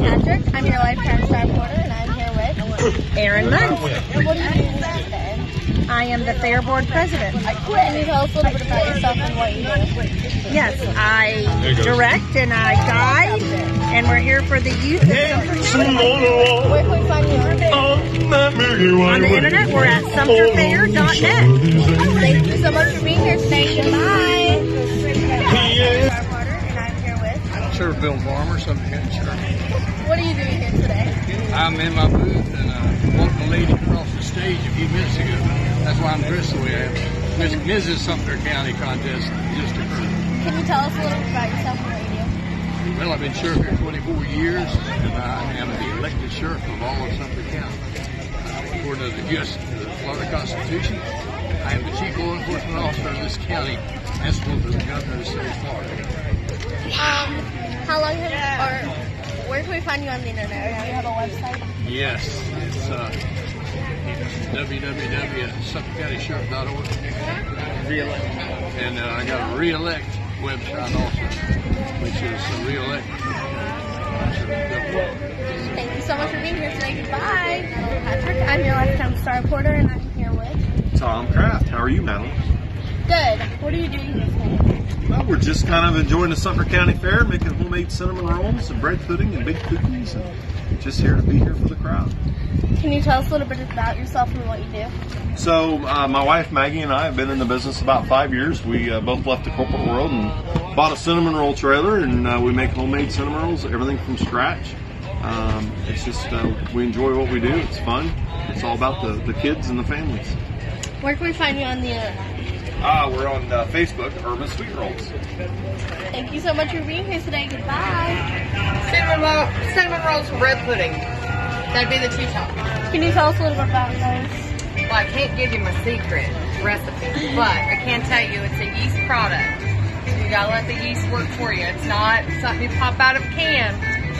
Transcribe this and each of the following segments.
Patrick. I'm your lifetime star reporter, and I'm here with Aaron Munn. What are you doing? I am the Fair Board President. I quit. Can you tell us a little bit about yourself and what you do? Yes, I direct and I guide, and we're here for the youth. Where can we find you? On the internet, we're at sumterfair.net. Thank you so much for being here today. Goodbye. Star reporter, and I'm here with. Sheriff Bill Farmer, Sumter County Sheriff. What are you doing here today? I'm in my booth and uh, walked a lady across the stage a few minutes ago. That's why I'm dressed the way I am. Miss Mrs. Sumter County contest just occurred. Can you tell us a little bit about yourself and do? Well, I've been sheriff here 24 years, and I am the elected sheriff of all of Sumter County. Uh, according to the U.S. the Florida Constitution, I am the chief law enforcement officer of this county, answerable to the governor of the state of Florida. Um, how long have you, or where can we find you on the internet? Do you have a website? Yes, it's uh, www.suffolkcountysheriff.org. And uh, I got a reelect website also, which is reelect. Thank you so much for being here today. Goodbye. Patrick, I'm your lifetime star reporter, and I'm here with. Tom Kraft. How are you, Madelline? Good. What are you doing this today? Well, we're just kind of enjoying the Sumter County Fair, making homemade cinnamon rolls and bread pudding and baked cookies, and just here to be here for the crowd. Can you tell us a little bit about yourself and what you do? So, uh, my wife Maggie and I have been in the business about five years. We uh, both left the corporate world and bought a cinnamon roll trailer, and uh, we make homemade cinnamon rolls, everything from scratch. Um, it's just uh, we enjoy what we do. It's fun. It's all about the, the kids and the families. Where can we find you on the internet? Uh, we're on uh, Facebook, Urban Sweet Rolls. Thank you so much for being here today. Goodbye. Cinnamon, roll, cinnamon rolls and bread pudding. That'd be the two top. Can you tell us a little bit about those? Well, I can't give you my secret recipe, but I can tell you it's a yeast product. You gotta let the yeast work for you. It's not something you pop out of a can.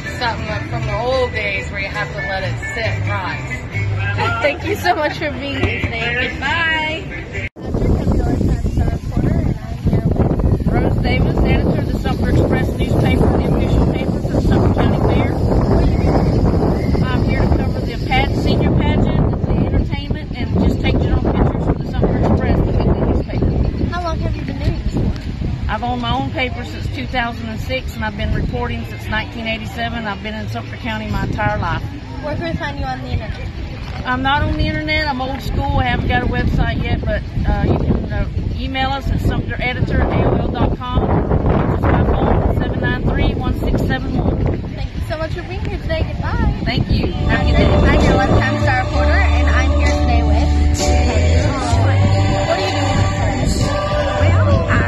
It's something like from the old days where you have to let it sit and rise. Thank you so much for being here today. Goodbye. I'm your lifetime star reporter, and I'm here with. Rose Davis, editor of the Sumter Express newspaper, the official paper for the Sumter County Fair. I'm here to cover the pad, senior pageant, the entertainment, and just take general pictures for the Sumter Express, the weekly newspaper. How long have you been doing this for? I've owned my own paper since 2006, and I've been reporting since 1987. I've been in Sumter County my entire life. Where can we find you on the internet? I'm not on the internet. I'm old school. I haven't got a website yet, but uh, you can uh, email us at sumtereditor at AOL.com. 1671. Thank you so much for being here today. Goodbye. Thank you. Have a good day. I'm a lifetime star reporter, and I'm here today with Taylor. What are you doing? Well, I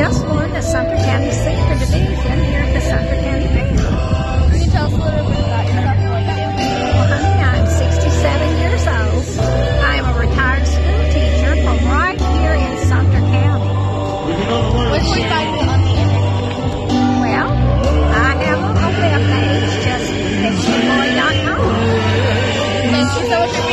just won the Sumter County Senior Division here at the Sumter County Fair. Can you tell us a little bit about yourself? Well, honey, I'm 67 years old. I'm a retired school teacher from right here in Sumter County. Which we so much